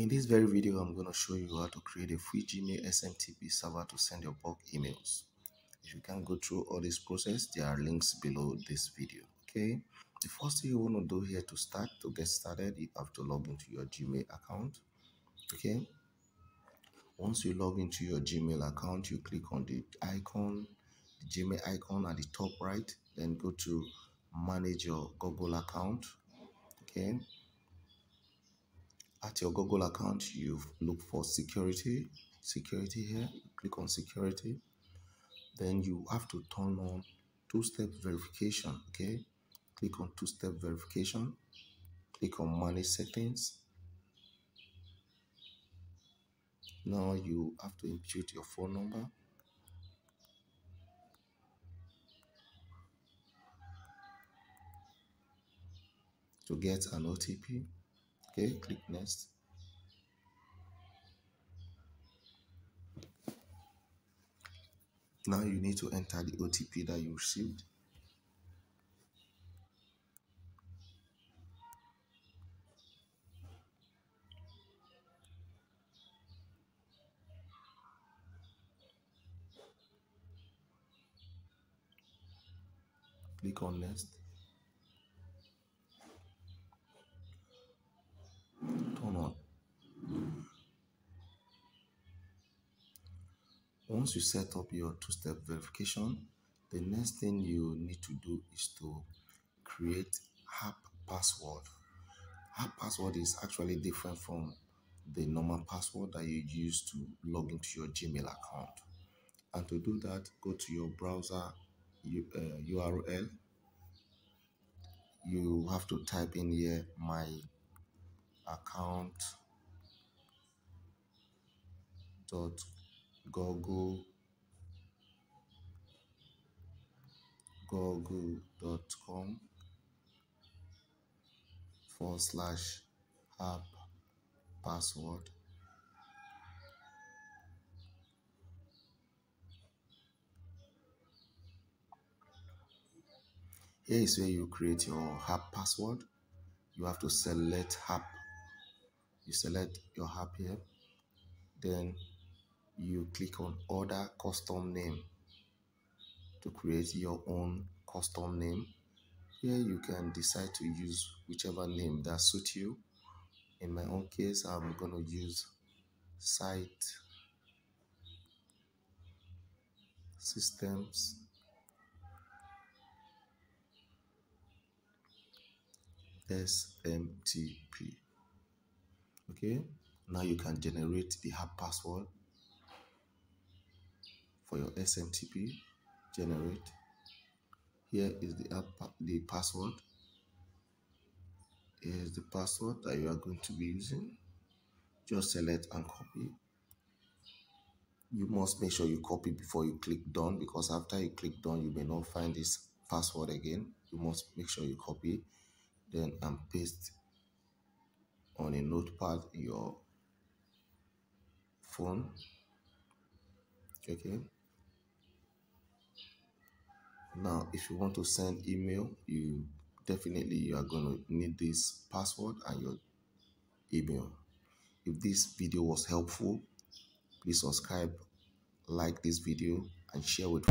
In this very video, I'm going to show you how to create a free Gmail SMTP server to send your bulk emails. If you can't go through all this process, there are links below this video. Okay. The first thing you want to do here to start, to get started, you have to log into your Gmail account. Okay. Once you log into your Gmail account, you click on the icon, the Gmail icon at the top right, then go to manage your Google account. Okay at your Google account, you look for security, security here, click on security. Then you have to turn on two-step verification, okay? Click on two-step verification, click on manage settings. Now you have to input your phone number. To get an OTP okay click next. Now you need to enter the otp that you received. Click on next once you set up your two-step verification the next thing you need to do is to create app password. App password is actually different from the normal password that you use to log into your gmail account. And to do that go to your browser uh, url you have to type in here my account dot google google.com forward slash app password. Here is where you create your app password. You have to select app. You select your app here. Then you click on order custom name to create your own custom name. Here you can decide to use whichever name that suits you. In my own case i'm going to use site systems. Smtp okay? Now you can generate the app password for your SMTP generate. Here is the app the password. Here is the password that you are going to be using. Just select and copy. You must make sure you copy before you click done because after you click done you may not find this password again. You must make sure you copy then and paste on a notepad in your phone. Okay now if you want to send email you definitely you are going to need this password and your email. If this video was helpful please subscribe like this video and share with